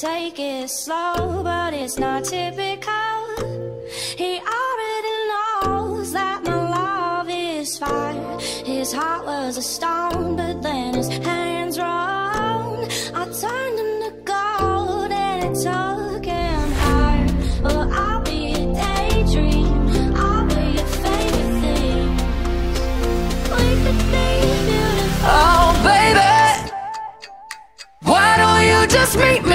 take it slow, but it's not typical. He already knows that my love is fire. His heart was a stone, but then his hands were on. I turned him to gold, and it took him higher. Well, I'll be a daydream. I'll be your favorite thing. We could be beautiful. Oh, baby, why don't you just meet me?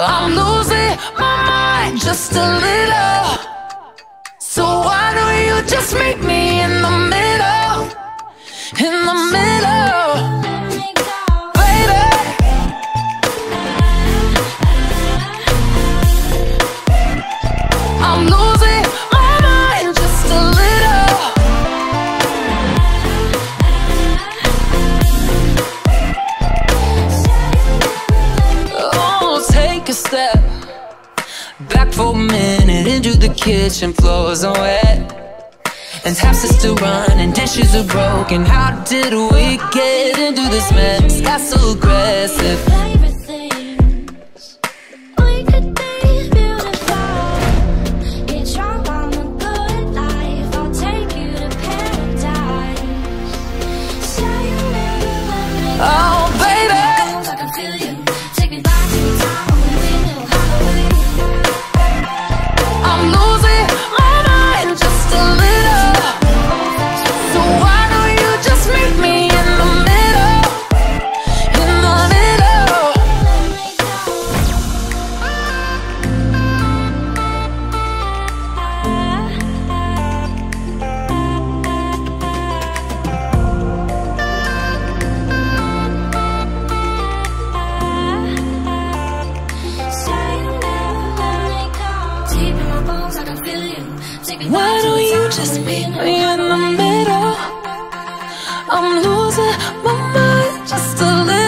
I'm losing my mind just a little. So why don't you just meet me in the middle? In the middle, take a step back for a minute into the kitchen. Floors are wet. And taps are still running, dishes are broken. How did we get into this mess? Got so aggressive. Just meet me in the middle? I'm losing my mind just a little.